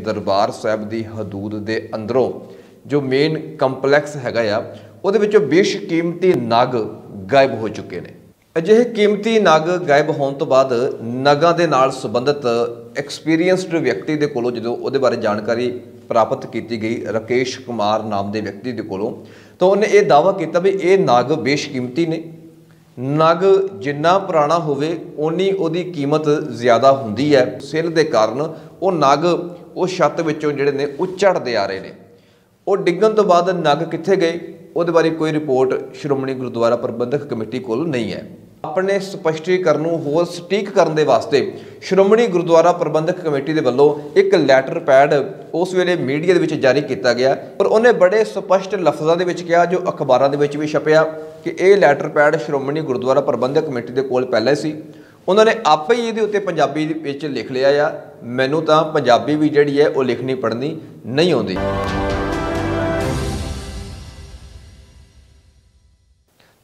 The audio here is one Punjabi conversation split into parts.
ਦਰਬਾਰ ਸਾਹਿਬ ਦੀ ਹਦੂਦ ਦੇ ਅੰਦਰੋਂ ਜੋ ਮੇਨ ਕੰਪਲੈਕਸ ਹੈਗਾ ਆ, ਉਹਦੇ ਵਿੱਚੋਂ ਬੇਸ਼ਕੀਮਤੀ ਨਗ ਗਾਇਬ ਹੋ ਚੁੱਕੇ ਨੇ। ਅਜਿਹੇ ਕੀਮਤੀ ਨਗ ਗਾਇਬ ਹੋਣ ਤੋਂ ਬਾਅਦ ਨਗਾਂ ਦੇ ਨਾਲ ਸੰਬੰਧਿਤ ਐਕਸਪੀਰੀਅੰਸਡ ਵਿਅਕਤੀ ਦੇ ਕੋਲੋਂ ਜਦੋਂ ਉਹਦੇ ਬਾਰੇ ਜਾਣਕਾਰੀ ਪ੍ਰਾਪਤ ਕੀਤੀ ਗਈ, ਰਕੇਸ਼ ਕੁਮਾਰ ਨਾਮ ਦੇ ਵਿਅਕਤੀ ਦੇ ਕੋਲੋਂ, ਤਾਂ ਉਹਨੇ ਇਹ ਦਾਅਵਾ ਕੀਤਾ ਵੀ ਇਹ ਨਗ ਬੇਸ਼ਕੀਮਤੀ ਨੇ। ਨਗ ਜਿੰਨਾ ਪੁਰਾਣਾ ਹੋਵੇ, ਓਨੀ ਉਹਦੀ ਕੀਮਤ ਜ਼ਿਆਦਾ ਹੁੰਦੀ ਹੈ। ਸਿੱਲ ਦੇ ਕਾਰਨ ਉਹ ਨਗ ਉਹ ਛੱਤ ਵਿੱਚੋਂ ਜਿਹੜੇ ਨੇ ਉਹ ਉੱਚੜਦੇ ਆ ਰਹੇ ਨੇ। ਉਹ ਡਿੱਗਣ ਤੋਂ ਬਾਅਦ ਨਗ ਕਿੱਥੇ ਗਏ? ਉਹਦੇ ਬਾਰੇ ਕੋਈ ਰਿਪੋਰਟ ਸ਼੍ਰੋਮਣੀ ਗੁਰਦੁਆਰਾ ਪ੍ਰਬੰਧਕ ਕਮੇਟੀ ਕੋਲ ਨਹੀਂ ਹੈ। ਆਪਣੇ ਸਪਸ਼ਟੀਕਰਨ ਨੂੰ ਹੋਰ ਸਟੀਕ ਕਰਨ ਦੇ ਵਾਸਤੇ ਸ਼੍ਰੋਮਣੀ ਗੁਰਦੁਆਰਾ ਪ੍ਰਬੰਧਕ ਕਮੇਟੀ ਦੇ ਵੱਲੋਂ ਇੱਕ ਲੈਟਰ ਪੈਡ ਉਸ ਵੇਲੇ ਮੀਡੀਆ ਦੇ ਵਿੱਚ ਜਾਰੀ ਕੀਤਾ ਗਿਆ। ਪਰ ਉਹਨੇ ਬੜੇ ਸਪਸ਼ਟ ਲਫ਼ਜ਼ਾਂ ਦੇ ਵਿੱਚ ਕਿਹਾ, ਜੋ ਅਖਬਾਰਾਂ ਦੇ ਵਿੱਚ ਵੀ ਛਪਿਆ, ਕਿ ਇਹ letter pad Shiromani Gurdwara Parbandhak committee ਦੇ ਕੋਲ ਪਹਿਲਾਂ ਸੀ। ਉਹਨਾਂ ਨੇ ਆਪੇ ਹੀ ਇਹਦੇ ਉੱਤੇ ਪੰਜਾਬੀ ਦੇ ਵਿੱਚ ਲਿਖ ਲਿਆ ਆ। ਮੈਨੂੰ ਤਾਂ ਪੰਜਾਬੀ ਵੀ ਜਿਹੜੀ ਹੈ ਉਹ ਲਿਖਣੀ ਪੜ੍ਹਨੀ ਨਹੀਂ ਆਉਂਦੀ।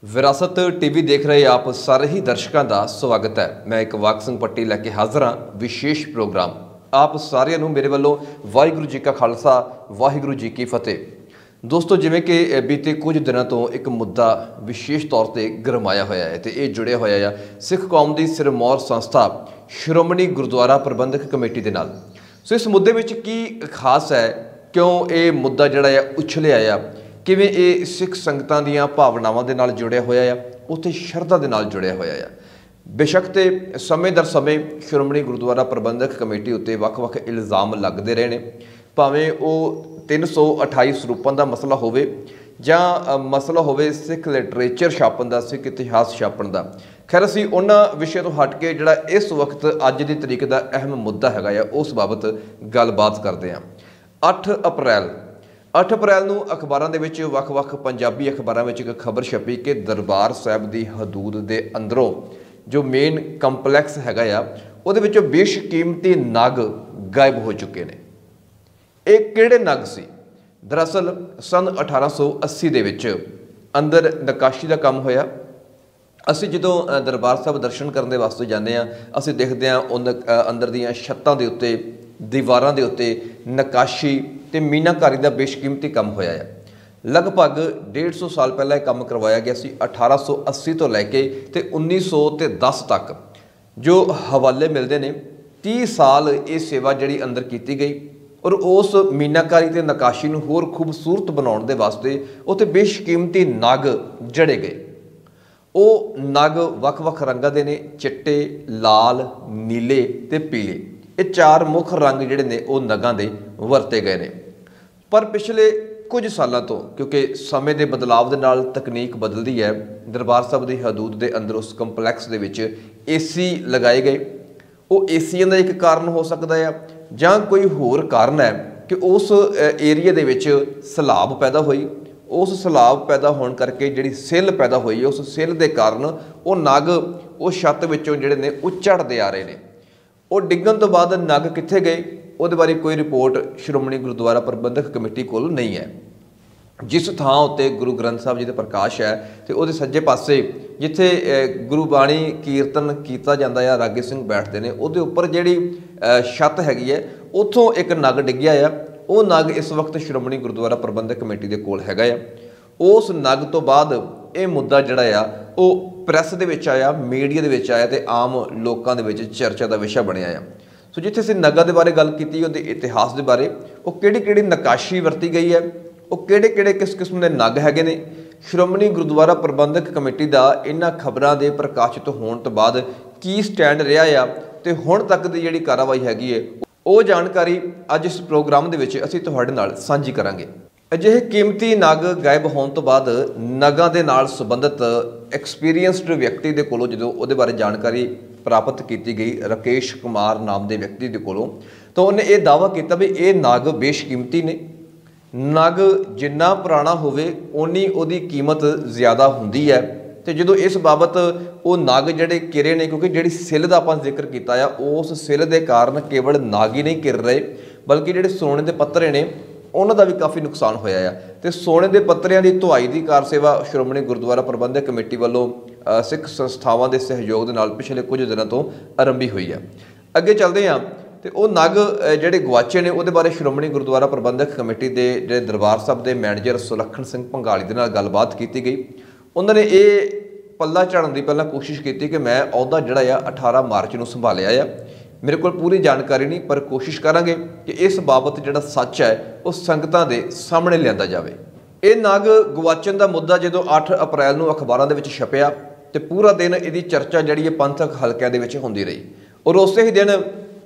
ਵਿਰਾਸਤ ਟੀਵੀ ਦੇਖ ਰਹੇ ਆਪ ਸਾਰੇ ਹੀ ਦਰਸ਼ਕਾਂ ਦਾ ਸਵਾਗਤ ਹੈ। ਮੈਂ ਇੱਕ ਵਾਕ ਸਿੰਘ ਪੱਟੀ ਲੈ ਕੇ ਹਾਜ਼ਰ ਹਾਂ। ਵਿਸ਼ੇਸ਼ ਪ੍ਰੋਗਰਾਮ। ਆਪ ਸਾਰਿਆਂ ਨੂੰ ਮੇਰੇ ਵੱਲੋਂ ਵਾਹਿਗੁਰੂ ਜੀ ਕਾ ਖਾਲਸਾ, ਵਾਹਿਗੁਰੂ ਜੀ ਕੀ ਫਤਿਹ। ਦੋਸਤੋ, ਜਿਵੇਂ ਕਿ ਬੀਤੇ ਕੁਝ ਦਿਨਾਂ ਤੋਂ ਇੱਕ ਮੁੱਦਾ ਵਿਸ਼ੇਸ਼ ਤੌਰ ਤੇ ਗਰਮਾਇਆ ਹੋਇਆ ਹੈ ਤੇ ਇਹ ਜੁੜਿਆ ਹੋਇਆ ਹੈ ਸਿੱਖ ਕੌਮ ਦੀ ਸਿਰਮੌਰ ਸੰਸਥਾ ਸ਼੍ਰੋਮਣੀ ਗੁਰਦੁਆਰਾ ਪ੍ਰਬੰਧਕ ਕਮੇਟੀ ਦੇ ਨਾਲ। ਸੋ, ਇਸ ਮੁੱਦੇ ਵਿੱਚ ਕੀ ਖਾਸ ਹੈ? ਕਿਉਂ ਇਹ ਮੁੱਦਾ ਜਿਹੜਾ ਹੈ ਉਛਲਿਆ ਆ? ਕਿਵੇਂ ਇਹ ਸਿੱਖ ਸੰਗਤਾਂ ਦੀਆਂ ਭਾਵਨਾਵਾਂ ਦੇ ਨਾਲ ਜੁੜਿਆ ਹੋਇਆ ਆ? ਉੱਥੇ ਸ਼ਰਧਾ ਦੇ ਨਾਲ ਜੁੜਿਆ ਹੋਇਆ ਆ। ਬੇਸ਼ੱਕ ਤੇ ਸਮੇਂ ਦਰ ਸਮੇਂ ਸ਼੍ਰੋਮਣੀ ਗੁਰਦੁਆਰਾ ਪ੍ਰਬੰਧਕ ਕਮੇਟੀ ਉੱਤੇ ਵੱਖ-ਵੱਖ ਇਲਜ਼ਾਮ ਲੱਗਦੇ ਰਹੇ ਨੇ। ਭਾਵੇਂ ਉਹ 328 ਸਰੂਪਾਂ ਦਾ ਮਸਲਾ ਹੋਵੇ ਜਾਂ ਮਸਲਾ ਹੋਵੇ ਸਿੱਖ ਲਿਟਰੇਚਰ ਛਾਪਣ ਦਾ, ਸਿੱਖ ਇਤਿਹਾਸ ਛਾਪਣ ਦਾ। ਖੈਰ, ਅਸੀਂ ਉਹਨਾਂ ਵਿਸ਼ੇ ਤੋਂ ਹਟ ਕੇ ਜਿਹੜਾ ਇਸ ਵਕਤ ਅੱਜ ਦੀ ਤਰੀਕ ਦਾ ਅਹਿਮ ਮੁੱਦਾ ਹੈਗਾ ਆ, ਉਸ ਬਾਬਤ ਗੱਲਬਾਤ ਕਰਦੇ ਹਾਂ। 8 ਅਪ੍ਰੈਲ। 8 ਅਪ੍ਰੈਲ ਨੂੰ ਅਖਬਾਰਾਂ ਦੇ ਵਿੱਚ ਵੱਖ-ਵੱਖ ਪੰਜਾਬੀ ਅਖਬਾਰਾਂ ਵਿੱਚ ਇੱਕ ਖਬਰ ਛਪੀ ਕਿ ਦਰਬਾਰ ਸਾਹਿਬ ਦੀ ਹਦੂਦ ਦੇ ਅੰਦਰੋਂ ਜੋ ਮੇਨ ਕੰਪਲੈਕਸ ਹੈਗਾ ਆ, ਉਹਦੇ ਵਿੱਚੋਂ ਬੇਸ਼ਕੀਮਤੀ ਨਗ ਗਾਇਬ ਹੋ ਚੁੱਕੇ ਨੇ। ਇਹ ਕਿਹੜੇ ਨਗ ਸੀ? ਦਰਅਸਲ ਸਨ 1880 ਦੇ ਵਿੱਚ ਅੰਦਰ ਨਕਾਸ਼ੀ ਦਾ ਕੰਮ ਹੋਇਆ। ਅਸੀਂ ਜਦੋਂ ਦਰਬਾਰ ਸਾਹਿਬ ਦਰਸ਼ਨ ਕਰਨ ਦੇ ਵਾਸਤੇ ਜਾਂਦੇ ਆ ਅਸੀਂ ਦੇਖਦੇ ਆ ਉਹ ਨ- ਅੰਦਰ ਦੀਆਂ ਛੱਤਾਂ ਦੇ ਉੱਤੇ, ਦੀਵਾਰਾਂ ਦੇ ਉੱਤੇ ਨਕਾਸ਼ੀ ਤੇ ਮੀਨਾਕਾਰੀ ਦਾ ਬੇਸ਼ਕੀਮਤੀ ਕੰਮ ਹੋਇਆ ਹੈ ਲਗਭਗ 150 ਸਾਲ ਪਹਿਲਾਂ ਇਹ ਕੰਮ ਕਰਵਾਇਆ ਗਿਆ ਸੀ 1880 ਤੋਂ ਲੈ ਕੇ ਤੇ 1910 ਤੱਕ। ਜੋ ਹਵਾਲੇ ਮਿਲਦੇ ਨੇ 30 ਸਾਲ ਇਹ ਸੇਵਾ ਜਿਹੜੀ ਅੰਦਰ ਕੀਤੀ ਗਈ। ਔਰ ਉਸ ਮੀਨਾਕਾਰੀ ਤੇ ਨਕਾਸ਼ੀ ਨੂੰ ਹੋਰ ਖੂਬਸੂਰਤ ਬਣਾਉਣ ਦੇ ਵਾਸਤੇ ਉੱਥੇ ਬੇਸ਼ਕੀਮਤੀ ਨਗ ਜੜੇ ਗਏ। ਉਹ ਨਗ ਵੱਖ-ਵੱਖ ਰੰਗਾਂ ਦੇ ਨੇ, ਚਿੱਟੇ, ਲਾਲ, ਨੀਲੇ ਤੇ ਪੀਲੇ। ਇਹ ਚਾਰ ਮੁੱਖ ਰੰਗ ਜਿਹੜੇ ਨੇ, ਉਹ ਨਗਾਂ ਦੇ ਵਰਤੇ ਗਏ ਨੇ। ਪਰ ਪਿਛਲੇ ਕੁਝ ਸਾਲਾਂ ਤੋਂ, ਕਿਉਂਕਿ ਸਮੇਂ ਦੇ ਬਦਲਾਵ ਦੇ ਨਾਲ ਤਕਨੀਕ ਬਦਲਦੀ ਹੈ, ਦਰਬਾਰ ਸਾਹਿਬ ਦੀ ਹਦੂਦ ਦੇ ਅੰਦਰ ਉਸ ਕੰਪਲੈਕਸ ਦੇ ਵਿੱਚ ਏਸੀ ਲਗਾਏ ਗਏ। ਉਹ ਏਸੀਆਂ ਦਾ ਇੱਕ ਕਾਰਨ ਹੋ ਸਕਦਾ ਹੈ ਜਾਂ ਕੋਈ ਹੋਰ ਕਾਰਨ ਹੈ ਕਿ ਉਸ ਏਰੀਆ ਦੇ ਵਿੱਚ ਸਲਾਬ ਪੈਦਾ ਹੋਈ? ਉਸ ਸਲਾਬ ਪੈਦਾ ਹੋਣ ਕਰਕੇ ਜਿਹੜੀ ਸਿੱਲ ਪੈਦਾ ਹੋਈ, ਉਸ ਸਿੱਲ ਦੇ ਕਾਰਨ ਉਹ ਨਗ ਉਹ ਛੱਤ ਵਿੱਚੋਂ ਜਿਹੜੇ ਨੇ ਉਹ ਉੱਚੜਦੇ ਆ ਰਹੇ ਨੇ। ਉਹ ਡਿੱਗਣ ਤੋਂ ਬਾਅਦ ਨਗ ਕਿੱਥੇ ਗਏ? ਉਹਦੇ ਬਾਰੇ ਕੋਈ ਰਿਪੋਰਟ ਸ਼੍ਰੋਮਣੀ ਗੁਰਦੁਆਰਾ ਪ੍ਰਬੰਧਕ ਕਮੇਟੀ ਕੋਲ ਨਹੀਂ ਹੈ। ਜਿਸ ਥਾਂ ਉੱਤੇ ਗੁਰੂ ਗ੍ਰੰਥ ਸਾਹਿਬ ਜੀ ਦਾ ਪ੍ਰਕਾਸ਼ ਹੈ ਤੇ ਉਹਦੇ ਸੱਜੇ ਪਾਸੇ ਜਿੱਥੇ ਗੁਰੂ ਬਾਣੀ ਕੀਰਤਨ ਕੀਤਾ ਜਾਂਦਾ ਆ, ਰਾਗੀ ਸਿੰਘ ਬੈਠਦੇ ਨੇ, ਉਹਦੇ ਉੱਪਰ ਜਿਹੜੀ ਛੱਤ ਹੈਗੀ ਹੈ, ਉੱਥੋਂ ਇੱਕ ਨਗ ਡਿੱਗਿਆ ਆ, ਉਹ ਨਗ ਇਸ ਵਕਤ ਸ਼੍ਰੋਮਣੀ ਗੁਰਦੁਆਰਾ ਪ੍ਰਬੰਧਕ ਕਮੇਟੀ ਦੇ ਕੋਲ ਹੈਗਾ ਆ। ਉਸ ਨਗ ਤੋਂ ਬਾਅਦ ਇਹ ਮੁੱਦਾ ਜਿਹੜਾ ਆ, ਉਹ ਪ੍ਰੈਸ ਦੇ ਵਿੱਚ ਆਇਆ, ਮੀਡੀਆ ਦੇ ਵਿੱਚ ਆਇਆ ਤੇ ਆਮ ਲੋਕਾਂ ਦੇ ਵਿੱਚ ਚਰਚਾ ਦਾ ਵਿਸ਼ਾ ਬਣਿਆ ਆ। ਸੋ ਜਿੱਥੇ ਅਸੀਂ ਨਗਾਂ ਦੇ ਬਾਰੇ ਗੱਲ ਕੀਤੀ, ਉਹਦੇ ਇਤਿਹਾਸ ਦੇ ਬਾਰੇ, ਉਹ ਕਿਹੜੀ ਕਿਹੜੀ ਨਕਾਸ਼ੀ ਵਰਤੀ ਗਈ ਹੈ ਉਹ ਕਿਹੜੇ ਕਿਹੜੇ ਕਿਸ ਕਿਸਮ ਦੇ ਨਗ ਹੈਗੇ ਨੇ? ਸ਼੍ਰੋਮਣੀ ਗੁਰਦੁਆਰਾ ਪ੍ਰਬੰਧਕ ਕਮੇਟੀ ਦਾ ਇਹਨਾਂ ਖਬਰਾਂ ਦੇ ਪ੍ਰਕਾਸ਼ਿਤ ਹੋਣ ਤੋਂ ਬਾਅਦ ਕੀ ਸਟੈਂਡ ਰਿਹਾ ਆ ਤੇ ਹੁਣ ਤੱਕ ਦੀ ਜਿਹੜੀ ਕਾਰਵਾਈ ਹੈਗੀ ਹੈ ਉਹ ਜਾਣਕਾਰੀ ਅੱਜ ਇਸ ਪ੍ਰੋਗਰਾਮ ਦੇ ਵਿੱਚ ਅਸੀਂ ਤੁਹਾਡੇ ਨਾਲ ਸਾਂਝੀ ਕਰਾਂਗੇ। ਅਜਿਹੇ ਕੀਮਤੀ ਨਗ ਗਾਇਬ ਹੋਣ ਤੋਂ ਬਾਅਦ ਨਗਾਂ ਦੇ ਨਾਲ ਸੰਬੰਧਿਤ ਐਕਸਪੀਰੀਅੰਸਡ ਵਿਅਕਤੀ ਦੇ ਕੋਲੋਂ ਜਦੋਂ ਉਹਦੇ ਬਾਰੇ ਜਾਣਕਾਰੀ ਪ੍ਰਾਪਤ ਕੀਤੀ ਗਈ, ਰਕੇਸ਼ ਕੁਮਾਰ ਨਾਮ ਦੇ ਵਿਅਕਤੀ ਦੇ ਕੋਲੋਂ, ਤਾਂ ਉਹਨੇ ਇਹ ਦਾਅਵਾ ਕੀਤਾ ਵੀ ਇਹ ਨਗ ਬੇਸ਼ਕੀਮਤੀ ਨੇ। ਨਗ ਜਿੰਨਾ ਪੁਰਾਣਾ ਹੋਵੇ, ਓਨੀ ਉਹਦੀ ਕੀਮਤ ਜ਼ਿਆਦਾ ਹੁੰਦੀ ਹੈ। ਤੇ ਜਦੋਂ ਇਸ ਬਾਬਤ ਉਹ ਨਗ ਜਿਹੜੇ ਕਿਰੇ ਨੇ, ਕਿਉਂਕਿ ਜਿਹੜੀ ਸਿੱਲ ਦਾ ਆਪਾਂ ਜ਼ਿਕਰ ਕੀਤਾ ਆ, ਉਸ ਸਿੱਲ ਦੇ ਕਾਰਨ ਕੇਵਲ ਨਾਗ ਹੀ ਨਹੀਂ ਕਿਰ ਰਹੇ, ਬਲਕਿ ਜਿਹੜੇ ਸੋਨੇ ਦੇ ਪੱਤਰੇ ਨੇ, ਉਹਨਾਂ ਦਾ ਵੀ ਕਾਫੀ ਨੁਕਸਾਨ ਹੋਇਆ ਆ। ਤੇ ਸੋਨੇ ਦੇ ਪੱਤਰਿਆਂ ਦੀ ਧੁਆਈ ਦੀ ਕਾਰ ਸੇਵਾ ਸ਼੍ਰੋਮਣੀ ਗੁਰਦੁਆਰਾ ਪ੍ਰਬੰਧਕ ਕਮੇਟੀ ਵੱਲੋਂ ਸਿੱਖ ਸੰਸਥਾਵਾਂ ਦੇ ਸਹਿਯੋਗ ਦੇ ਨਾਲ ਪਿਛਲੇ ਕੁਝ ਦਿਨਾਂ ਤੋਂ ਆਰੰਭੀ ਹੋਈ ਹੈ ਅੱਗੇ ਚੱਲਦੇ ਹਾਂ। ਤੇ ਉਹ ਨਗ ਜਿਹੜੇ ਗਵਾਚੇ ਨੇ, ਉਹਦੇ ਬਾਰੇ ਸ਼੍ਰੋਮਣੀ ਗੁਰਦੁਆਰਾ ਪ੍ਰਬੰਧਕ ਕਮੇਟੀ ਦੇ ਜਿਹੜੇ ਦਰਬਾਰ ਸਾਹਿਬ ਦੇ ਮੈਨੇਜਰ ਸੁਲੱਖਣ ਸਿੰਘ ਭੰਗਾਲੀ ਦੇ ਨਾਲ ਗੱਲਬਾਤ ਕੀਤੀ ਗਈ। ਉਹਨਾਂ ਨੇ ਇਹ ਪੱਲਾ ਝਾੜਨ ਦੀ ਪਹਿਲਾਂ ਕੋਸ਼ਿਸ਼ ਕੀਤੀ ਕਿ ਮੈਂ ਅਹੁਦਾ ਜਿਹੜਾ ਆ 18 ਮਾਰਚ ਨੂੰ ਸੰਭਾਲਿਆ ਆ। ਮੇਰੇ ਕੋਲ ਪੂਰੀ ਜਾਣਕਾਰੀ ਨਹੀਂ, ਪਰ ਕੋਸ਼ਿਸ਼ ਕਰਾਂਗੇ ਕਿ ਇਸ ਬਾਬਤ ਜਿਹੜਾ ਸੱਚ ਹੈ, ਉਹ ਸੰਗਤਾਂ ਦੇ ਸਾਹਮਣੇ ਲਿਆਂਦਾ ਜਾਵੇ। ਇਹ ਨਗ ਗਵਾਚਣ ਦਾ ਮੁੱਦਾ ਜਦੋਂ 8 ਅਪ੍ਰੈਲ ਨੂੰ ਅਖਬਾਰਾਂ ਦੇ ਵਿੱਚ ਛਪਿਆ, ਤੇ ਪੂਰਾ ਦਿਨ ਇਹਦੀ ਚਰਚਾ ਜਿਹੜੀ ਹੈ ਪੰਥਕ ਹਲਕਿਆਂ ਦੇ ਵਿੱਚ ਹੁੰਦੀ ਰਹੀ। ਔਰ ਉਸੇ ਹੀ ਦਿਨ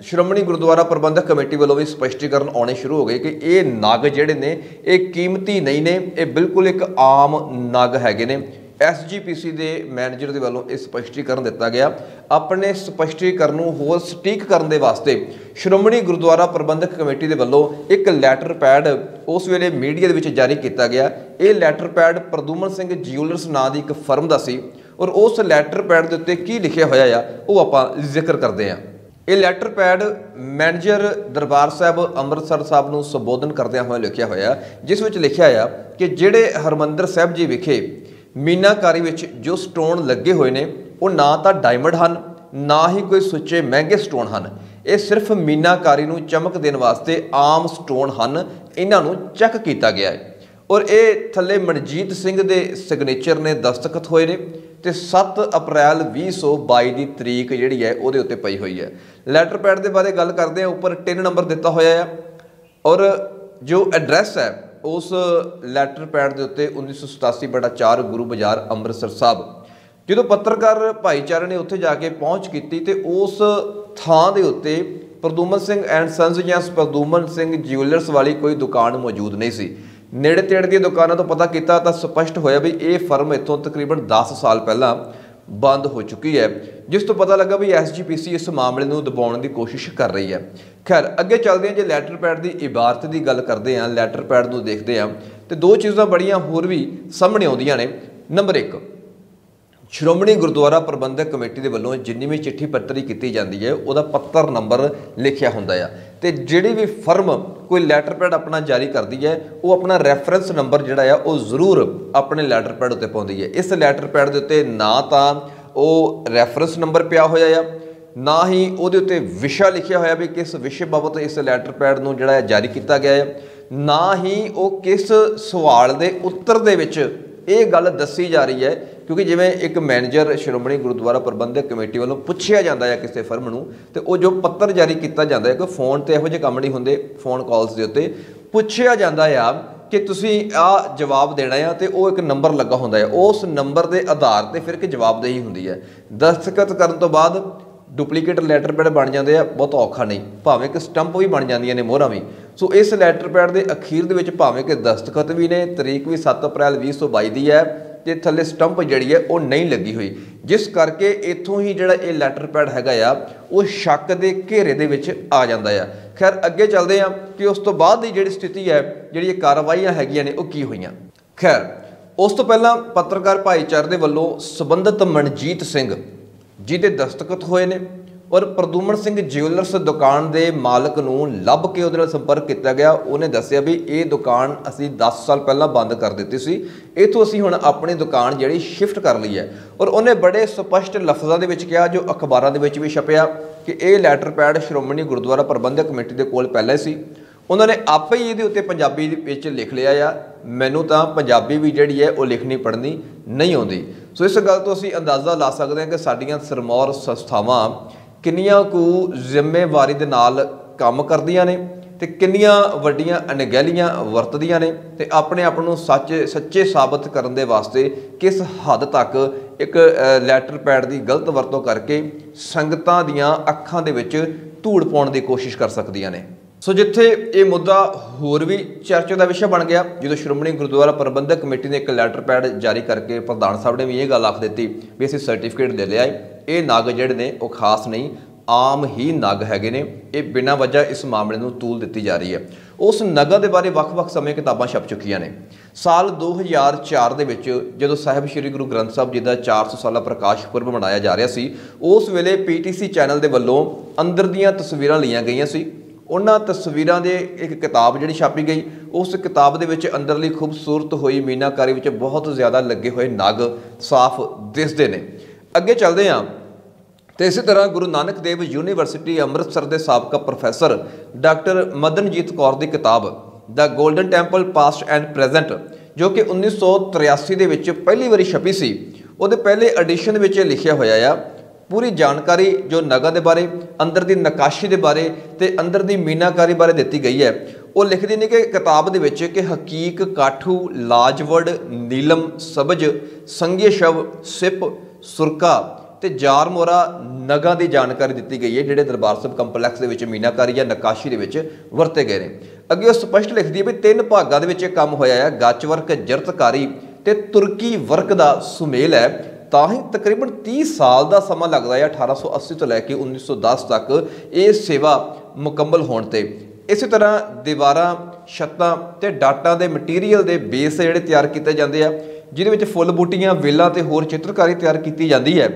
ਸ਼੍ਰੋਮਣੀ ਗੁਰਦੁਆਰਾ ਪ੍ਰਬੰਧਕ ਕਮੇਟੀ ਵੱਲੋਂ ਵੀ ਸਪਸ਼ਟੀਕਰਨ ਆਉਣੇ ਸ਼ੁਰੂ ਹੋ ਗਏ ਕਿ ਇਹ ਨਗ ਜਿਹੜੇ ਨੇ, ਇਹ ਕੀਮਤੀ ਨਹੀਂ ਨੇ, ਇਹ ਬਿਲਕੁਲ ਇੱਕ ਆਮ ਨਗ ਹੈਗੇ ਨੇ। ਐਸਜੀਪੀਸੀ ਦੇ ਮੈਨੇਜਰ ਦੇ ਵੱਲੋਂ ਇਹ ਸਪਸ਼ਟੀਕਰਨ ਦਿੱਤਾ ਗਿਆ। ਆਪਣੇ ਸਪਸ਼ਟੀਕਰਨ ਨੂੰ ਹੋਰ ਸਟੀਕ ਕਰਨ ਦੇ ਵਾਸਤੇ ਸ਼੍ਰੋਮਣੀ ਗੁਰਦੁਆਰਾ ਪ੍ਰਬੰਧਕ ਕਮੇਟੀ ਦੇ ਵੱਲੋਂ ਇੱਕ ਲੈਟਰ ਪੈਡ ਉਸ ਵੇਲੇ ਮੀਡੀਆ ਦੇ ਵਿੱਚ ਜਾਰੀ ਕੀਤਾ ਗਿਆ। ਇਹ letter pad Pradyuman Singh jewellers ਨਾਂ ਦੀ ਇੱਕ ਫਰਮ ਦਾ ਸੀ ਔਰ ਉਸ ਲੈਟਰ ਪੈਡ ਦੇ ਉੱਤੇ ਕੀ ਲਿਖਿਆ ਹੋਇਆ ਆ, ਉਹ ਆਪਾਂ ਜ਼ਿਕਰ ਕਰਦੇ ਹਾਂ। ਇਹ letter pad manager Darbar Sahib Amritsar Sahib ਨੂੰ ਸੰਬੋਧਨ ਕਰਦਿਆਂ ਹੋਇਆ ਲਿਖਿਆ ਹੋਇਆ ਜਿਸ ਵਿੱਚ ਲਿਖਿਆ ਆ ਕਿ ਜਿਹੜੇ ਹਰਮੰਦਰ ਸਾਹਿਬ ਜੀ ਵਿਖੇ ਮੀਨਾਕਾਰੀ ਵਿੱਚ ਜੋ ਸਟੋਨ ਲੱਗੇ ਹੋਏ ਨੇ, ਉਹ ਨਾ ਤਾਂ ਡਾਇਮੰਡ ਹਨ, ਨਾ ਹੀ ਕੋਈ ਸੁੱਚੇ ਮਹਿੰਗੇ ਸਟੋਨ ਹਨ। ਇਹ ਸਿਰਫ ਮੀਨਾਕਾਰੀ ਨੂੰ ਚਮਕ ਦੇਣ ਵਾਸਤੇ ਆਮ ਸਟੋਨ ਹਨ, ਇਹਨਾਂ ਨੂੰ ਚੈੱਕ ਕੀਤਾ ਗਿਆ ਹੈ। ਔਰ ਇਹ ਥੱਲੇ ਮਨਜੀਤ ਸਿੰਘ ਦੇ ਸਿਗਨੇਚਰ ਨੇ ਦਸਤਖਤ ਹੋਏ ਨੇ। ਤੇ 7 ਅਪ੍ਰੈਲ 2022 ਦੀ ਤਰੀਕ ਜਿਹੜੀ ਹੈ ਉਹਦੇ ਉੱਤੇ ਪਈ ਹੋਈ ਹੈ। ਲੈਟਰ ਪੈਡ ਦੇ ਬਾਰੇ ਗੱਲ ਕਰਦੇ ਆ ਉੱਪਰ 3 ਨੰਬਰ ਦਿੱਤਾ ਹੋਇਆ ਆ। ਔਰ ਜੋ ਐਡਰੈਸ ਹੈ, ਉਸ ਲੈਟਰ ਪੈਡ ਦੇ ਉੱਤੇ 1987 ਬਟਾ 4 ਗੁਰੂ ਬਾਜ਼ਾਰ ਅੰਮ੍ਰਿਤਸਰ ਸਾਹਿਬ। ਜਦੋਂ ਪੱਤਰਕਾਰ ਭਾਈਚਾਰੇ ਨੇ ਉੱਥੇ ਜਾ ਕੇ ਪਹੁੰਚ ਕੀਤੀ ਤੇ ਉਸ ਥਾਂ ਦੇ ਉੱਤੇ ਪ੍ਰਦੂਮਨ ਸਿੰਘ ਐਂਡ ਸੰਸ ਜਾਂ ਪ੍ਰਦੂਮਨ ਸਿੰਘ ਜਿਊਲਰਸ ਵਾਲੀ ਕੋਈ ਦੁਕਾਨ ਮੌਜੂਦ ਨਹੀਂ ਸੀ। ਨੇੜੇ ਤੇੜੇ ਦੀਆਂ ਦੁਕਾਨਾਂ ਤੋਂ ਪਤਾ ਕੀਤਾ ਤਾਂ ਸਪਸ਼ਟ ਹੋਇਆ ਵੀ ਇਹ ਫਰਮ ਇੱਥੋਂ ਤਕਰੀਬਨ 10 ਸਾਲ ਪਹਿਲਾਂ ਬੰਦ ਹੋ ਚੁੱਕੀ ਹੈ, ਜਿਸ ਤੋਂ ਪਤਾ ਲੱਗਾ ਵੀ ਐਸਜੀਪੀਸੀ ਇਸ ਮਾਮਲੇ ਨੂੰ ਦਬਾਉਣ ਦੀ ਕੋਸ਼ਿਸ਼ ਕਰ ਰਹੀ ਹੈ। ਖੈਰ, ਅੱਗੇ ਚੱਲਦੇ ਹਾਂ, ਜੇ ਲੈਟਰ ਪੈਡ ਦੀ ਇਬਾਰਤ ਦੀ ਗੱਲ ਕਰਦੇ ਹਾਂ, ਲੈਟਰ ਪੈਡ ਨੂੰ ਦੇਖਦੇ ਹਾਂ, ਤੇ ਦੋ ਚੀਜ਼ਾਂ ਬੜੀਆਂ ਹੋਰ ਵੀ ਸਾਹਮਣੇ ਆਉਂਦੀਆਂ ਨੇ। ਨੰਬਰ 1 ਸ਼੍ਰੋਮਣੀ ਗੁਰਦੁਆਰਾ ਪ੍ਰਬੰਧਕ ਕਮੇਟੀ ਦੇ ਵੱਲੋਂ ਜਿੰਨੀ ਵੀ ਚਿੱਠੀ ਪੱਤਰੀ ਕੀਤੀ ਜਾਂਦੀ ਹੈ, ਉਹਦਾ ਪੱਤਰ ਨੰਬਰ ਲਿਖਿਆ ਹੁੰਦਾ ਆ। ਤੇ ਜਿਹੜੀ ਵੀ ਫਰਮ ਕੋਈ ਲੈਟਰ ਪੈਡ ਆਪਣਾ ਜਾਰੀ ਕਰਦੀ ਹੈ, ਉਹ ਆਪਣਾ ਰੈਫਰੈਂਸ ਨੰਬਰ ਜਿਹੜਾ ਆ, ਉਹ ਜ਼ਰੂਰ ਆਪਣੇ ਲੈਟਰ ਪੈਡ ਉੱਤੇ ਪਾਉਂਦੀ ਹੈ। ਇਸ ਲੈਟਰ ਪੈਡ ਦੇ ਉੱਤੇ ਨਾ ਤਾਂ ਉਹ ਰੈਫਰੈਂਸ ਨੰਬਰ ਪਿਆ ਹੋਇਆ ਆ, ਨਾ ਹੀ ਉਹਦੇ ਉੱਤੇ ਵਿਸ਼ਾ ਲਿਖਿਆ ਹੋਇਆ ਵੀ ਕਿਸ ਵਿਸ਼ੇ ਬਾਬਤ ਇਸ ਲੈਟਰ ਪੈਡ ਨੂੰ ਜਿਹੜਾ ਹੈ ਜਾਰੀ ਕੀਤਾ ਗਿਆ ਹੈ ਨਾ ਹੀ ਉਹ ਕਿਸ ਸਵਾਲ ਦੇ ਉੱਤਰ ਦੇ ਵਿੱਚ ਇਹ ਗੱਲ ਦੱਸੀ ਜਾ ਰਹੀ ਹੈ ਕਿਉਂਕਿ ਜਿਵੇਂ ਇੱਕ ਮੈਨੇਜਰ ਸ਼੍ਰੋਮਣੀ ਗੁਰਦੁਆਰਾ ਪ੍ਰਬੰਧਕ ਕਮੇਟੀ ਵੱਲੋਂ ਪੁੱਛਿਆ ਜਾਂਦਾ ਹੈ ਕਿਸੇ ਫਰਮ ਨੂੰ, ਤੇ ਉਹ ਜੋ ਪੱਤਰ ਜਾਰੀ ਕੀਤਾ ਜਾਂਦਾ ਹੈ ਕਿ ਫੋਨ ਤੇ ਇਹੋ ਜਿਹੇ ਕੰਮ ਨਹੀਂ ਹੁੰਦੇ ਫੋਨ ਕਾਲਸ ਦੇ ਉੱਤੇ, ਪੁੱਛਿਆ ਜਾਂਦਾ ਆ ਕਿ ਤੁਸੀਂ ਆ ਜਵਾਬ ਦੇਣਾ ਆ ਤੇ ਉਹ ਇੱਕ ਨੰਬਰ ਲੱਗਾ ਹੁੰਦਾ ਹੈ। ਉਸ ਨੰਬਰ ਦੇ ਆਧਾਰ ਤੇ ਫਿਰ ਕਿ ਜਵਾਬਦੇਹੀ ਹੁੰਦੀ ਹੈ। ਦਸਤਖਤ ਕਰਨ ਤੋਂ ਬਾਅਦ ਡੁਪਲੀਕੇਟ ਲੈਟਰ ਪੈਡ ਬਣ ਜਾਂਦੇ ਆ, ਬਹੁਤ ਔਖਾ ਨਹੀਂ, ਭਾਵੇਂ ਕਿ ਸਟੰਪ ਵੀ ਬਣ ਜਾਂਦੀਆਂ ਨੇ ਮੋਹਰਾਂ ਵੀ। ਸੋ ਇਸ ਲੈਟਰ ਪੈਡ ਦੇ ਅਖੀਰ ਦੇ ਵਿੱਚ ਭਾਵੇਂ ਕਿ ਦਸਤਖਤ ਵੀ ਨੇ, ਤਰੀਕ ਵੀ 7 ਅਪ੍ਰੈਲ 2022 ਦੀ ਹੈ। ਤੇ ਥੱਲੇ ਸਟੰਪ ਜਿਹੜੀ ਹੈ ਉਹ ਨਹੀਂ ਲੱਗੀ ਹੋਈ। ਜਿਸ ਕਰਕੇ ਇੱਥੋਂ ਹੀ ਜਿਹੜਾ ਇਹ ਲੈਟਰ ਪੈਡ ਹੈਗਾ ਆ, ਉਹ ਸ਼ੱਕ ਦੇ ਘੇਰੇ ਦੇ ਵਿੱਚ ਆ ਜਾਂਦਾ ਆ। ਖੈਰ, ਅੱਗੇ ਚੱਲਦੇ ਆ ਕਿ ਉਸ ਤੋਂ ਬਾਅਦ ਦੀ ਜਿਹੜੀ ਸਥਿਤੀ ਹੈ, ਜਿਹੜੀ ਇਹ ਕਾਰਵਾਈਆਂ ਹੈਗੀਆਂ ਨੇ, ਉਹ ਕੀ ਹੋਈਆਂ। ਖੈਰ, ਉਸ ਤੋਂ ਪਹਿਲਾਂ ਪੱਤਰਕਾਰ ਭਾਈਚਾਰੇ ਦੇ ਵੱਲੋਂ ਸਬੰਧਤ ਮਨਜੀਤ ਸਿੰਘ ਜੀ ਦੇ ਦਸਤਖਤ ਹੋਏ ਨੇ। ਔਰ ਪ੍ਰਦੂਮਨ ਸਿੰਘ ਜਿਊਲਰਸ ਦੁਕਾਨ ਦੇ ਮਾਲਕ ਨੂੰ ਲੱਭ ਕੇ ਉਹਦੇ ਨਾਲ ਸੰਪਰਕ ਕੀਤਾ ਗਿਆ। ਉਹਨੇ ਦੱਸਿਆ ਵੀ ਇਹ ਦੁਕਾਨ ਅਸੀਂ 10 ਸਾਲ ਪਹਿਲਾਂ ਬੰਦ ਕਰ ਦਿੱਤੀ ਸੀ। ਇਥੋਂ ਅਸੀਂ ਹੁਣ ਆਪਣੀ ਦੁਕਾਨ ਜਿਹੜੀ ਸ਼ਿਫਟ ਕਰ ਲਈ ਹੈ। ਔਰ ਉਹਨੇ ਬੜੇ ਸਪਸ਼ਟ ਲਫ਼ਜ਼ਾਂ ਦੇ ਵਿੱਚ ਕਿਹਾ, ਜੋ ਅਖਬਾਰਾਂ ਦੇ ਵਿੱਚ ਵੀ ਛਪਿਆ ਕਿ ਇਹ letter pad Shiromani Gurdwara Parbandhak committee ਦੇ ਕੋਲ ਪਹਿਲਾਂ ਸੀ। ਉਹਨਾਂ ਨੇ ਆਪੇ ਹੀ ਇਹਦੇ ਉੱਤੇ ਪੰਜਾਬੀ ਦੇ ਵਿੱਚ ਲਿਖ ਲਿਆ ਆ। ਮੈਨੂੰ ਤਾਂ ਪੰਜਾਬੀ ਵੀ ਜਿਹੜੀ ਹੈ ਉਹ ਲਿਖਣੀ ਪੜ੍ਹਨੀ ਨਹੀਂ ਆਉਂਦੀ। ਸੋ ਇਸ ਗੱਲ ਤੋਂ ਅਸੀਂ ਅੰਦਾਜ਼ਾ ਲਾ ਸਕਦੇ ਹਾਂ ਕਿ ਸਾਡੀਆਂ ਸਰਮੌਰ ਸੰਸਥਾਵਾਂ ਕਿੰਨੀਆਂ ਕੁ ਜ਼ਿੰਮੇਵਾਰੀ ਦੇ ਨਾਲ ਕੰਮ ਕਰਦੀਆਂ ਨੇ ਤੇ ਕਿੰਨੀਆਂ ਵੱਡੀਆਂ ਅਣਗਹਿਲੀਆਂ ਵਰਤਦੀਆਂ ਨੇ ਤੇ ਆਪਣੇ ਆਪ ਨੂੰ ਸੱਚ, ਸੱਚੇ ਸਾਬਤ ਕਰਨ ਦੇ ਵਾਸਤੇ ਕਿਸ ਹੱਦ ਤੱਕ ਇੱਕ ਲੈਟਰ ਪੈਡ ਦੀ ਗਲਤ ਵਰਤੋਂ ਕਰਕੇ ਸੰਗਤਾਂ ਦੀਆਂ ਅੱਖਾਂ ਦੇ ਵਿੱਚ ਧੂੜ ਪਾਉਣ ਦੀ ਕੋਸ਼ਿਸ਼ ਕਰ ਸਕਦੀਆਂ ਨੇ। ਸੋ ਜਿੱਥੇ ਇਹ ਮੁੱਦਾ ਹੋਰ ਵੀ ਚਰਚਾ ਦਾ ਵਿਸ਼ਾ ਬਣ ਗਿਆ, ਜਦੋਂ ਸ਼੍ਰੋਮਣੀ ਗੁਰਦੁਆਰਾ ਪ੍ਰਬੰਧਕ ਕਮੇਟੀ ਨੇ ਇੱਕ ਲੈਟਰ ਪੈਡ ਜਾਰੀ ਕਰਕੇ ਪ੍ਰਧਾਨ ਸਾਹਿਬ ਨੇ ਵੀ ਇਹ ਗੱਲ ਆਖ ਦਿੱਤੀ ਵੀ ਅਸੀਂ ਸਰਟੀਫਿਕੇਟ ਦੇ ਲਿਆ ਹੈ ਇਹ ਨਾਗ ਜਿਹੜੇ ਨੇ, ਉਹ ਖਾਸ ਨਹੀਂ, ਆਮ ਹੀ ਨਗ ਹੈਗੇ ਨੇ। ਇਹ ਬਿਨਾਂ ਵਜ੍ਹਾ ਇਸ ਮਾਮਲੇ ਨੂੰ ਤੂਲ ਦਿੱਤੀ ਜਾ ਰਹੀ ਹੈ। ਉਸ ਨਗਾਂ ਦੇ ਬਾਰੇ ਵੱਖ-ਵੱਖ ਸਮੇਂ ਕਿਤਾਬਾਂ ਛਪ ਚੁੱਕੀਆਂ ਨੇ। ਸਾਲ 2004 ਦੇ ਵਿੱਚ ਜਦੋਂ ਸਾਹਿਬ ਸ੍ਰੀ ਗੁਰੂ ਗ੍ਰੰਥ ਸਾਹਿਬ ਜੀ ਦਾ 400 ਸਾਲਾ ਪ੍ਰਕਾਸ਼ ਪੁਰਬ ਮਨਾਇਆ ਜਾ ਰਿਹਾ ਸੀ, ਉਸ ਵੇਲੇ ਪੀਟੀਸੀ ਚੈਨਲ ਦੇ ਵੱਲੋਂ ਅੰਦਰ ਦੀਆਂ ਤਸਵੀਰਾਂ ਲਈਆਂ ਗਈਆਂ ਸੀ। ਉਹਨਾਂ ਤਸਵੀਰਾਂ ਦੇ ਇੱਕ ਕਿਤਾਬ ਜਿਹੜੀ ਛਾਪੀ ਗਈ, ਉਸ ਕਿਤਾਬ ਦੇ ਵਿੱਚ ਅੰਦਰਲੀ ਖੂਬਸੂਰਤ ਹੋਈ ਮੀਨਾਕਾਰੀ ਵਿੱਚ ਬਹੁਤ ਜ਼ਿਆਦਾ ਲੱਗੇ ਹੋਏ ਨਗ ਸਾਫ਼ ਦਿਸਦੇ ਨੇ। ਅੱਗੇ ਚੱਲਦੇ ਹਾਂ ਤੇ ਇਸੇ ਤਰ੍ਹਾਂ ਗੁਰੂ ਨਾਨਕ ਦੇਵ ਯੂਨੀਵਰਸਿਟੀ ਅੰਮ੍ਰਿਤਸਰ ਦੇ ਸਾਬਕਾ ਪ੍ਰੋਫੈਸਰ ਡਾਕਟਰ ਮਦਨਜੀਤ ਕੌਰ ਦੀ ਕਿਤਾਬ ਦਾ golden temple past and present, ਜੋ ਕਿ 1983 ਦੇ ਵਿੱਚ ਪਹਿਲੀ ਵਾਰੀ ਛਪੀ ਸੀ, ਉਹਦੇ ਪਹਿਲੇ ਐਡੀਸ਼ਨ ਵਿੱਚ ਇਹ ਲਿਖਿਆ ਹੋਇਆ ਆ। ਪੂਰੀ ਜਾਣਕਾਰੀ ਜੋ ਨਗਾ ਦੇ ਬਾਰੇ, ਅੰਦਰ ਦੀ ਨਕਾਸ਼ੀ ਦੇ ਬਾਰੇ ਤੇ ਅੰਦਰ ਦੀ ਮੀਨਾਕਾਰੀ ਬਾਰੇ ਦਿੱਤੀ ਗਈ ਹੈ। ਉਹ ਲਿਖਦੇ ਨੇ ਕਿ ਕਿਤਾਬ ਦੇ ਵਿੱਚ ਕਿ ਹਕੀਕ ਕਾਠੂ, ਲਾਜਵੜ, ਨੀਲਮ, ਸਬਜ ਸੰਗੇ ਸ਼ਵ, ਸਿਪ, ਸੁਰਕਾ ਤੇ ਜਾਰਮੋਰਾ ਨਗਾ ਦੀ ਜਾਣਕਾਰੀ ਦਿੱਤੀ ਗਈ ਹੈ, ਜਿਹੜੇ ਦਰਬਾਰ ਸਾਹਿਬ ਕੰਪਲੈਕਸ ਦੇ ਵਿੱਚ ਮੀਨਾਕਾਰੀ ਜਾਂ ਨਕਾਸ਼ੀ ਦੇ ਵਿੱਚ ਵਰਤੇ ਗਏ ਨੇ। ਅੱਗੇ ਉਹ ਸਪਸ਼ਟ ਲਿਖਦੀ ਹੈ ਵੀ ਤਿੰਨ ਭਾਗਾਂ ਦੇ ਵਿੱਚ ਇਹ ਕੰਮ ਹੋਇਆ ਹੈ। ਗੱਚ ਵਰਕ ਜਰਤਕਾਰੀ ਤੇ ਤੁਰਕੀ ਵਰਕ ਦਾ ਸੁਮੇਲ ਹੈ। ਤਾਂ ਹੀ ਤਕਰੀਬਨ 30 ਸਾਲ ਦਾ ਸਮਾਂ ਲੱਗਦਾ ਹੈ 1880 ਤੋਂ ਲੈ ਕੇ 1910 ਤੱਕ ਇਹ ਸੇਵਾ ਮੁਕੰਮਲ ਹੋਣ ਤੇ। ਇਸੇ ਤਰ੍ਹਾਂ ਦੀਵਾਰਾਂ, ਛੱਤਾਂ ਤੇ ਡਾਟਾ ਦੇ ਮਟੀਰੀਅਲ ਦੇ ਬੇਸ ਜਿਹੜੇ ਤਿਆਰ ਕੀਤੇ ਜਾਂਦੇ ਆ, ਜਿਹਦੇ ਵਿੱਚ ਫੁੱਲ ਬੂਟੀਆਂ ਵੇਲਾਂ ਤੇ ਹੋਰ ਚਿੱਤਰਕਾਰੀ ਤਿਆਰ ਕੀਤੀ ਜਾਂਦੀ ਹੈ।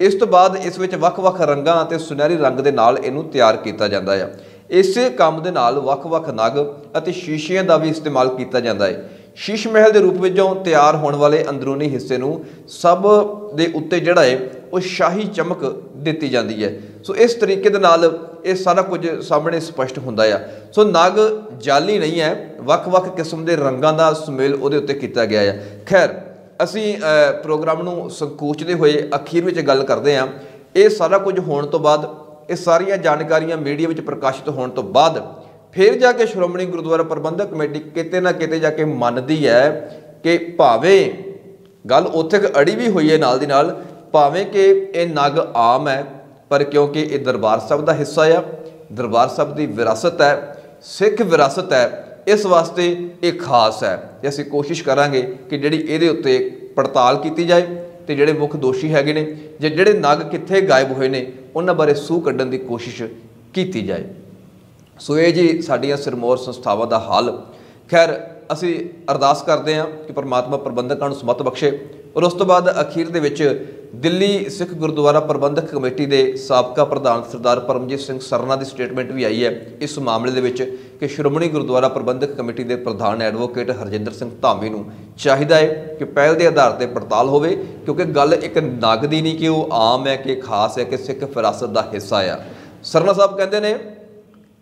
ਇਸ ਤੋਂ ਬਾਅਦ ਇਸ ਵਿੱਚ ਵੱਖ-ਵੱਖ ਰੰਗਾਂ ਅਤੇ ਸੁਨਹਿਰੀ ਰੰਗ ਦੇ ਨਾਲ ਇਹਨੂੰ ਤਿਆਰ ਕੀਤਾ ਜਾਂਦਾ ਹੈ ਇਸੇ ਕੰਮ ਦੇ ਨਾਲ ਵੱਖ-ਵੱਖ ਨਗ ਅਤੇ ਸ਼ੀਸ਼ਿਆਂ ਦਾ ਵੀ ਇਸਤੇਮਾਲ ਕੀਤਾ ਜਾਂਦਾ ਹੈ। ਸ਼ੀਸ਼ ਮਹਿਲ ਦੇ ਰੂਪ ਵਿੱਚੋਂ ਤਿਆਰ ਹੋਣ ਵਾਲੇ ਅੰਦਰੂਨੀ ਹਿੱਸੇ ਨੂੰ ਸਭ ਦੇ ਉੱਤੇ ਜਿਹੜਾ ਹੈ, ਉਹ ਸ਼ਾਹੀ ਚਮਕ ਦਿੱਤੀ ਜਾਂਦੀ ਹੈ। ਸੋ ਇਸ ਤਰੀਕੇ ਦੇ ਨਾਲ ਇਹ ਸਾਰਾ ਕੁਝ ਸਾਹਮਣੇ ਸਪਸ਼ਟ ਹੁੰਦਾ ਆ। ਸੋ ਨਗ ਜਾਲੀ ਨਹੀਂ ਹੈ, ਵੱਖ-ਵੱਖ ਕਿਸਮ ਦੇ ਰੰਗਾਂ ਦਾ ਸੁਮੇਲ ਉਹਦੇ ਉੱਤੇ ਕੀਤਾ ਗਿਆ ਹੈ ਖੈਰ, ਅਸੀਂ ਪ੍ਰੋਗਰਾਮ ਨੂੰ ਸੰਕੋਚਦੇ ਹੋਏ ਅਖੀਰ ਵਿੱਚ ਗੱਲ ਕਰਦੇ ਹਾਂ। ਇਹ ਸਾਰਾ ਕੁਝ ਹੋਣ ਤੋਂ ਬਾਅਦ, ਇਹ ਸਾਰੀਆਂ ਜਾਣਕਾਰੀਆਂ ਮੀਡੀਆ ਵਿੱਚ ਪ੍ਰਕਾਸ਼ਿਤ ਹੋਣ ਤੋਂ ਬਾਅਦ ਫਿਰ ਜਾ ਕੇ ਸ਼੍ਰੋਮਣੀ ਗੁਰਦੁਆਰਾ ਪ੍ਰਬੰਧਕ ਕਮੇਟੀ ਕਿਤੇ ਨਾ ਕਿਤੇ ਜਾ ਕੇ ਮੰਨਦੀ ਹੈ ਕਿ ਭਾਵੇਂ ਗੱਲ ਉੱਥੇ ਅੜੀ ਵੀ ਹੋਈ ਹੈ ਨਾਲ ਦੀ ਨਾਲ, ਭਾਵੇਂ ਕਿ ਇਹ ਨਗ ਆਮ ਹੈ, ਪਰ ਕਿਉਂਕਿ ਇਹ ਦਰਬਾਰ ਸਾਹਿਬ ਦਾ ਹਿੱਸਾ ਆ, ਦਰਬਾਰ ਸਾਹਿਬ ਦੀ ਵਿਰਾਸਤ ਹੈ, ਸਿੱਖ ਵਿਰਾਸਤ ਹੈ, ਇਸ ਵਾਸਤੇ ਇਹ ਖਾਸ ਹੈ। ਤੇ ਅਸੀਂ ਕੋਸ਼ਿਸ਼ ਕਰਾਂਗੇ ਕਿ ਜਿਹੜੀ ਇਹਦੇ ਉੱਤੇ ਪੜਤਾਲ ਕੀਤੀ ਜਾਏ ਤੇ ਜਿਹੜੇ ਮੁੱਖ ਦੋਸ਼ੀ ਹੈਗੇ ਨੇ ਜੇ ਜਿਹੜੇ ਨਗ ਕਿੱਥੇ ਗਾਇਬ ਹੋਏ ਨੇ, ਉਹਨਾਂ ਬਾਰੇ ਸੂਹ ਕੱਢਣ ਦੀ ਕੋਸ਼ਿਸ਼ ਕੀਤੀ ਜਾਏ। ਸੋ ਇਹ ਜੀ ਸਾਡੀਆਂ ਸਿਰਮੌਰ ਸੰਸਥਾਵਾਂ ਦਾ ਹਾਲ। ਖੈਰ, ਅਸੀਂ ਅਰਦਾਸ ਕਰਦੇ ਹਾਂ ਕਿ ਪਰਮਾਤਮਾ ਪ੍ਰਬੰਧਕਾਂ ਨੂੰ ਸਮਤ ਬਖਸ਼ੇ ਔਰ ਉਸ ਤੋਂ ਬਾਅਦ ਅਖੀਰ ਦੇ ਵਿੱਚ ਦਿੱਲੀ ਸਿੱਖ ਗੁਰਦੁਆਰਾ ਪ੍ਰਬੰਧਕ ਕਮੇਟੀ ਦੇ ਸਾਬਕਾ ਪ੍ਰਧਾਨ ਸਰਦਾਰ ਪਰਮਜੀਤ ਸਿੰਘ ਸਰਨਾ ਦੀ ਸਟੇਟਮੈਂਟ ਵੀ ਆਈ ਹੈ। ਇਸ ਮਾਮਲੇ ਦੇ ਵਿੱਚ ਕਿ ਸ਼੍ਰੋਮਣੀ ਗੁਰਦੁਆਰਾ ਪ੍ਰਬੰਧਕ ਕਮੇਟੀ ਦੇ ਪ੍ਰਧਾਨ ਐਡਵੋਕੇਟ ਹਰਜਿੰਦਰ ਸਿੰਘ ਧਾਮੀ ਨੂੰ ਚਾਹੀਦਾ ਹੈ ਕਿ ਪਹਿਲ ਦੇ ਆਧਾਰ ਤੇ ਪੜਤਾਲ ਹੋਵੇ, ਕਿਉਂਕਿ ਗੱਲ ਇੱਕ ਨਗ ਨਹੀਂ ਕਿ ਉਹ ਆਮ ਹੈ ਕਿ ਖਾਸ ਹੈ ਕਿ ਸਿੱਖ ਵਿਰਾਸਤ ਦਾ ਹਿੱਸਾ ਆ। ਸਰਨਾ ਸਾਹਿਬ ਕਹਿੰਦੇ ਨੇ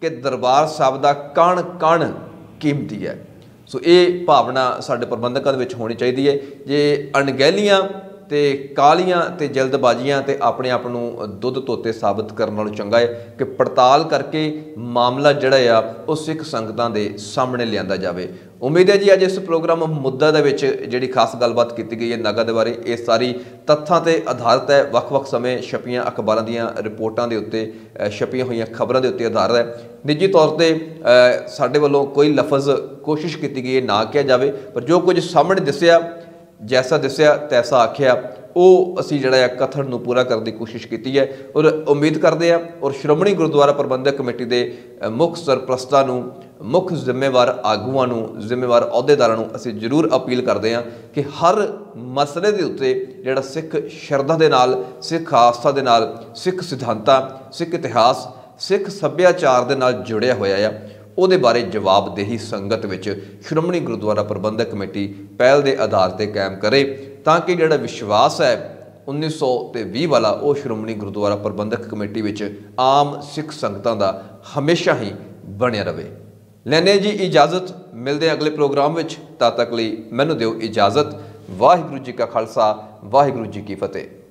ਕਿ ਦਰਬਾਰ ਸਾਹਿਬ ਦਾ ਕਣ ਕਣ ਕੀਮਤੀ ਹੈ। ਸੋ ਇਹ ਭਾਵਨਾ ਸਾਡੇ ਪ੍ਰਬੰਧਕਾਂ ਦੇ ਵਿੱਚ ਹੋਣੀ ਚਾਹੀਦੀ ਹੈ। ਜੇ ਅਣਗਹਿਲੀਆਂ ਤੇ ਕਾਲੀਆਂ ਤੇ ਜਲਦਬਾਜ਼ੀਆਂ ਤੇ ਆਪਣੇ ਆਪ ਨੂੰ ਦੁੱਧ ਤੋਤੇ ਸਾਬਤ ਕਰਨ ਨਾਲੋਂ ਚੰਗਾ ਹੈ ਕਿ ਪੜਤਾਲ ਕਰਕੇ ਮਾਮਲਾ ਜਿਹੜਾ ਆ, ਉਹ ਸਿੱਖ ਸੰਗਤਾਂ ਦੇ ਸਾਹਮਣੇ ਲਿਆਂਦਾ ਜਾਵੇ। ਉਮੀਦ ਹੈ ਜੀ ਅੱਜ ਇਸ ਪ੍ਰੋਗਰਾਮ ਮੁੱਦਾ ਦੇ ਵਿੱਚ ਜਿਹੜੀ ਖਾਸ ਗੱਲਬਾਤ ਕੀਤੀ ਗਈ ਹੈ ਨਗਦ ਦੇ ਬਾਰੇ, ਇਹ ਸਾਰੀ ਤੱਥਾਂ ਤੇ ਆਧਾਰਿਤ ਹੈ। ਵੱਖ-ਵੱਖ ਸਮੇਂ ਛਪੀਆਂ ਅਖਬਾਰਾਂ ਦੀਆਂ ਰਿਪੋਰਟਾਂ ਦੇ ਉੱਤੇ ਛਪੀਆਂ ਹੋਈਆਂ ਖਬਰਾਂ ਦੇ ਉੱਤੇ ਆਧਾਰਿਤ ਹੈ। ਨਿੱਜੀ ਤੌਰ ਤੇ ਸਾਡੇ ਵੱਲੋਂ ਕੋਈ ਲਫ਼ਜ਼ ਕੋਸ਼ਿਸ਼ ਕੀਤੀ ਗਈ ਹੈ, ਨਾ ਕਿਹਾ ਜਾਵੇ, ਪਰ ਜੋ ਕੁਝ ਸਾਹਮਣੇ ਦਿਸਿਆ ਜੈਸਾ ਦਿਸਿਆ ਤੈਸਾ ਆਖਿਆ ਉਹ ਅਸੀਂ ਜਿਹੜਾ ਆ ਕਥਨ ਨੂੰ ਪੂਰਾ ਕਰਨ ਦੀ ਕੋਸ਼ਿਸ਼ ਕੀਤੀ ਹੈ ਔਰ ਉਮੀਦ ਕਰਦੇ ਆ ਔਰ ਸ਼੍ਰੋਮਣੀ ਗੁਰਦੁਆਰਾ ਪ੍ਰਬੰਧਕ ਕਮੇਟੀ ਦੇ ਮੁੱਖ ਸਰਪ੍ਰਸਤਾਂ ਨੂੰ ਮੁੱਖ ਜ਼ਿੰਮੇਵਾਰ ਆਗੂਆਂ ਨੂੰ ਜ਼ਿੰਮੇਵਾਰ ਅਹੁਦੇਦਾਰਾਂ ਨੂੰ ਅਸੀਂ ਜ਼ਰੂਰ ਅਪੀਲ ਕਰਦੇ ਆ ਕਿ ਹਰ ਮਸਲੇ ਦੇ ਉੱਤੇ ਜਿਹੜਾ ਸਿੱਖ ਸ਼ਰਧਾ ਦੇ ਨਾਲ ਸਿੱਖ ਆਸਥਾ ਦੇ ਨਾਲ ਸਿੱਖ ਸਿਧਾਂਤਾਂ ਸਿੱਖ ਇਤਿਹਾਸ ਸਿੱਖ ਸੱਭਿਆਚਾਰ ਦੇ ਨਾਲ ਜੁੜਿਆ ਹੋਇਆ ਆ ਉਹਦੇ ਬਾਰੇ ਜਵਾਬਦੇਹੀ ਸੰਗਤ ਵਿੱਚ ਸ਼੍ਰੋਮਣੀ ਗੁਰਦੁਆਰਾ ਪ੍ਰਬੰਧਕ ਕਮੇਟੀ ਪਹਿਲ ਦੇ ਆਧਾਰ ਤੇ ਕਾਇਮ ਕਰੇ ਤਾਂ ਕਿ ਜਿਹੜਾ ਵਿਸ਼ਵਾਸ ਹੈ 1900 ਤੇ 20 ਵਾਲਾ ਉਹ ਸ਼੍ਰੋਮਣੀ ਗੁਰਦੁਆਰਾ ਪ੍ਰਬੰਧਕ ਕਮੇਟੀ ਵਿੱਚ ਆਮ ਸਿੱਖ ਸੰਗਤਾਂ ਦਾ ਹਮੇਸ਼ਾ ਹੀ ਬਣਿਆ ਰਵੇ ਲੈਨੇ ਜੀ ਇਜਾਜ਼ਤ, ਮਿਲਦੇ ਅਗਲੇ ਪ੍ਰੋਗਰਾਮ ਵਿੱਚ। ਤਦ ਤੱਕ ਲਈ ਮੈਨੂੰ ਦਿਓ ਇਜਾਜ਼ਤ। ਵਾਹਿਗੁਰੂ ਜੀ ਕਾ ਖਾਲਸਾ, ਵਾਹਿਗੁਰੂ ਜੀ ਕੀ ਫਤਿਹ।